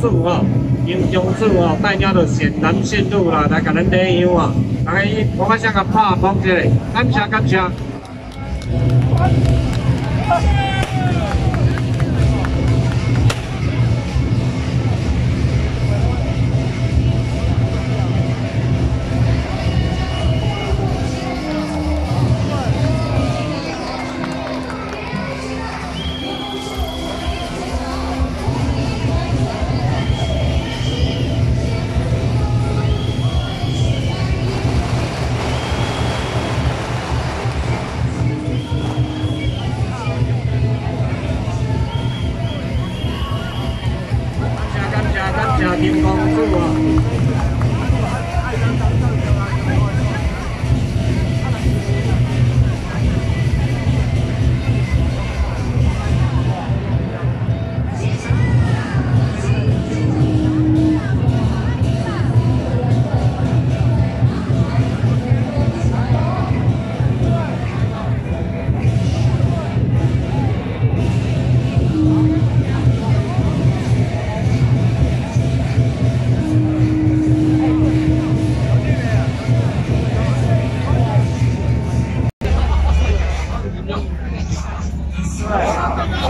主哈，金公主哈，大家都显男显女啦，来给咱礼样啊！大家我马上甲拍帮一下，感谢感谢。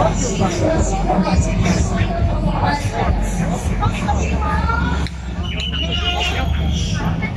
Thank you.